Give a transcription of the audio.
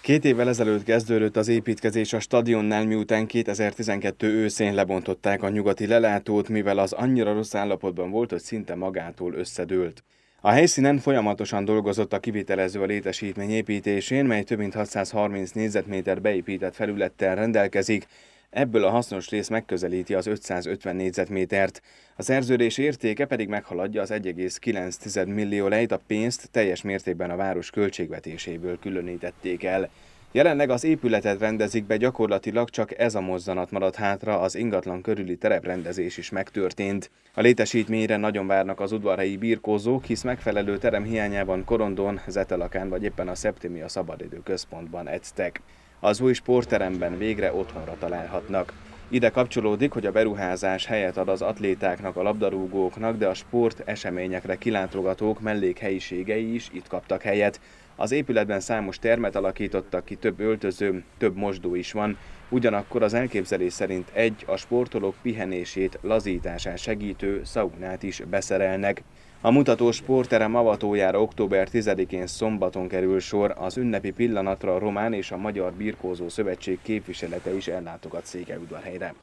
Két évvel ezelőtt kezdődött az építkezés a stadionnál, miután 2012 őszén lebontották a nyugati lelátót, mivel az annyira rossz állapotban volt, hogy szinte magától összedőlt. A helyszínen folyamatosan dolgozott a kivitelező a létesítmény építésén, mely több mint 630 négyzetméter beépített felülettel rendelkezik, Ebből a hasznos rész megközelíti az 550 négyzetmétert. A szerződés értéke pedig meghaladja az 1,9 millió lejt, a pénzt teljes mértékben a város költségvetéséből különítették el. Jelenleg az épületet rendezik be, gyakorlatilag csak ez a mozzanat maradt hátra, az ingatlan körüli tereprendezés is megtörtént. A létesítményre nagyon várnak az udvarhelyi birkózók, hisz megfelelő terem hiányában Korondon, Zetelakán vagy éppen a Szeptimia Szabadidő Központban edztek az új sportteremben végre otthonra találhatnak. Ide kapcsolódik, hogy a beruházás helyet ad az atlétáknak, a labdarúgóknak, de a sport eseményekre kilátogatók mellékhelyiségei is itt kaptak helyet. Az épületben számos termet alakítottak ki, több öltöző, több mosdó is van, ugyanakkor az elképzelés szerint egy a sportolók pihenését, lazításán segítő szaunát is beszerelnek. A mutató sportterem avatójára október 10-én szombaton kerül sor, az ünnepi pillanatra a Román és a Magyar Birkózó Szövetség képviselete is ellátogat Székelyudvarhelyre.